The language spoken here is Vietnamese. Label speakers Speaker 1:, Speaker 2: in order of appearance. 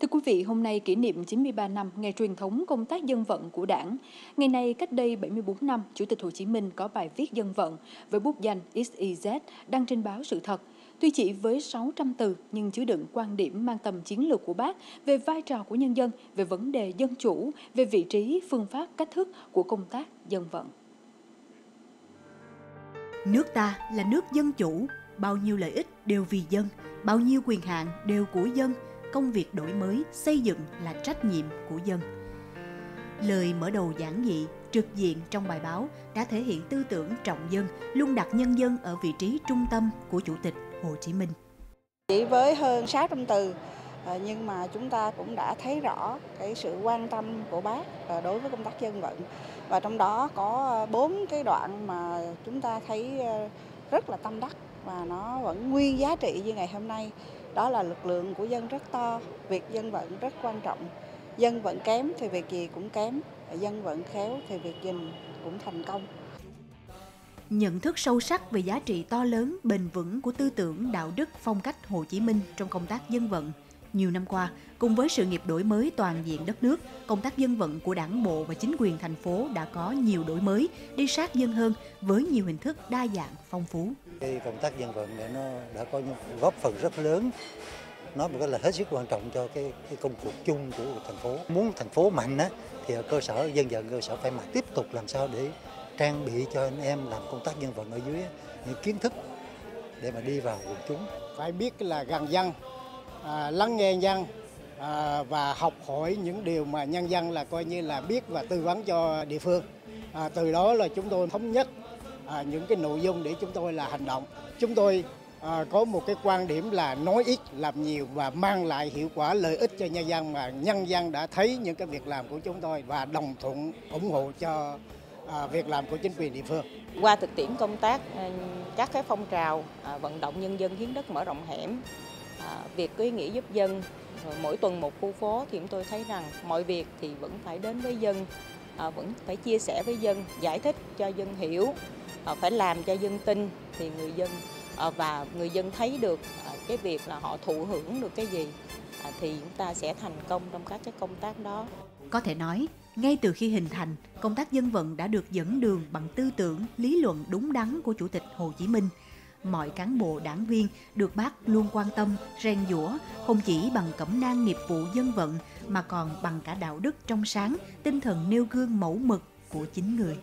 Speaker 1: Thưa quý vị, hôm nay kỷ niệm 93 năm ngày truyền thống công tác dân vận của Đảng. Ngày nay, cách đây 74 năm, Chủ tịch Hồ Chí Minh có bài viết dân vận với bút danh XYZ đăng trên báo Sự Thật. Tuy chỉ với 600 từ nhưng chứa đựng quan điểm mang tầm chiến lược của bác về vai trò của nhân dân, về vấn đề dân chủ, về vị trí, phương pháp, cách thức của công tác dân vận.
Speaker 2: Nước ta là nước dân chủ, bao nhiêu lợi ích đều vì dân, bao nhiêu quyền hạn đều của dân – công việc đổi mới, xây dựng là trách nhiệm của dân. Lời mở đầu giảng dị, trực diện trong bài báo đã thể hiện tư tưởng trọng dân, luôn đặt nhân dân ở vị trí trung tâm của Chủ tịch Hồ Chí Minh.
Speaker 3: Chỉ với hơn 600 từ à, nhưng mà chúng ta cũng đã thấy rõ cái sự quan tâm của bác à, đối với công tác dân vận và trong đó có bốn cái đoạn mà chúng ta thấy à, rất là tâm đắc và nó vẫn nguyên giá trị như ngày hôm nay đó là lực lượng của dân rất to việc dân vận rất quan trọng dân vận kém thì việc gì cũng kém dân vận khéo thì việc gì cũng thành công
Speaker 2: nhận thức sâu sắc về giá trị to lớn bền vững của tư tưởng đạo đức phong cách Hồ Chí Minh trong công tác dân vận nhiều năm qua, cùng với sự nghiệp đổi mới toàn diện đất nước, công tác dân vận của đảng bộ và chính quyền thành phố đã có nhiều đổi mới, đi sát dân hơn với nhiều hình thức đa dạng, phong phú.
Speaker 4: Cái công tác dân vận này nó đã có những góp phần rất lớn. Nói một cái là hết sức quan trọng cho cái, cái công cuộc chung của thành phố. Muốn thành phố mạnh á thì ở cơ sở dân vận cơ sở phải mạnh tiếp tục làm sao để trang bị cho anh em làm công tác dân vận ở dưới những kiến thức để mà đi vào quần chúng.
Speaker 5: Phải biết là gần dân à, lắng nghe dân à, và học hỏi những điều mà nhân dân là coi như là biết và tư vấn cho địa phương. À, từ đó là chúng tôi thống nhất à, những cái nội dung để chúng tôi là hành động. Chúng tôi à, có một cái quan điểm là nói ít làm nhiều và mang lại hiệu quả lợi ích cho nhân dân mà nhân dân đã thấy những cái việc làm của chúng tôi và đồng thuận ủng hộ cho à, việc làm của chính quyền địa phương.
Speaker 6: Qua thực tiễn công tác à, các cái phong trào à, vận động nhân dân hiến đất mở rộng hẻm À, việc có ý nghĩa giúp dân mỗi tuần một khu phố thì chúng tôi thấy rằng mọi việc thì vẫn phải đến với dân à, vẫn phải chia sẻ với dân giải thích cho dân hiểu Ờ, phải làm cho dân tin thì người dân ờ, và người dân thấy được ờ, cái việc là họ thụ hưởng được cái gì thì chúng ta sẽ thành công trong các cái công tác đó
Speaker 2: có thể nói ngay từ khi hình thành công tác dân vận đã được dẫn đường bằng tư tưởng lý luận đúng đắn của chủ tịch hồ chí minh mọi cán bộ đảng viên được bác luôn quan tâm, rèn giũa không chỉ bằng cẩm nang nghiệp vụ dân vận mà còn bằng cả đạo đức trong sáng, tinh thần nêu gương mẫu mực của chính người.